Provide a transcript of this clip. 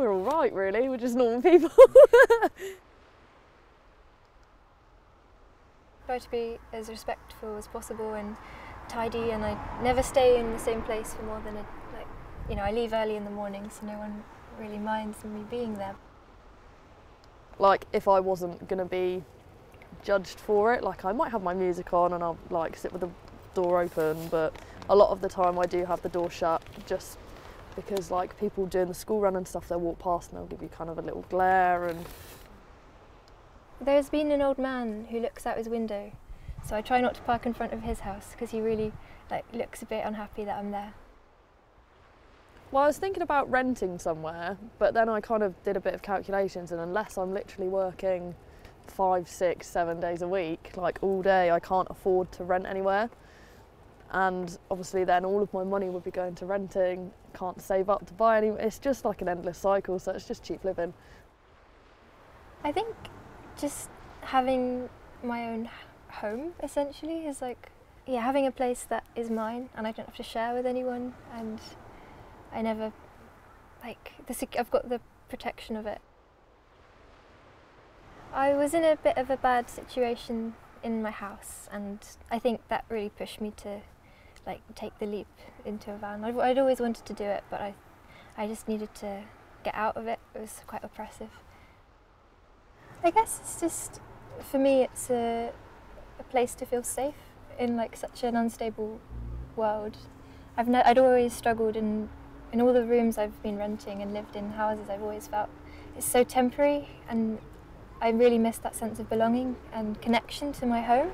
we're all right, really. We're just normal people. Try to be as respectful as possible and tidy, and I never stay in the same place for more than a like. You know, I leave early in the morning, so no one really minds me being there. like if I wasn't gonna be judged for it, like I might have my music on and I'll like sit with the door open, but a lot of the time I do have the door shut just because like people doing the school run and stuff, they'll walk past and they'll give you kind of a little glare and There's been an old man who looks out his window, so I try not to park in front of his house because he really like looks a bit unhappy that I'm there. Well, I was thinking about renting somewhere, but then I kind of did a bit of calculations, and unless I'm literally working five, six, seven days a week, like all day, I can't afford to rent anywhere. And obviously, then all of my money would be going to renting. Can't save up to buy any. It's just like an endless cycle, so it's just cheap living. I think just having my own home essentially is like yeah having a place that is mine and I don't have to share with anyone and I never like the sec- I've got the protection of it. I was in a bit of a bad situation in my house and I think that really pushed me to like take the leap into a van. I'd, I'd always wanted to do it but I I just needed to get out of it. It was quite oppressive. I guess it's just for me it's a, a place to feel safe in like such an unstable world. I've ne- I'd always struggled in in all the rooms I've been renting and lived in houses I've always felt it's so temporary and I really miss that sense of belonging and connection to my home.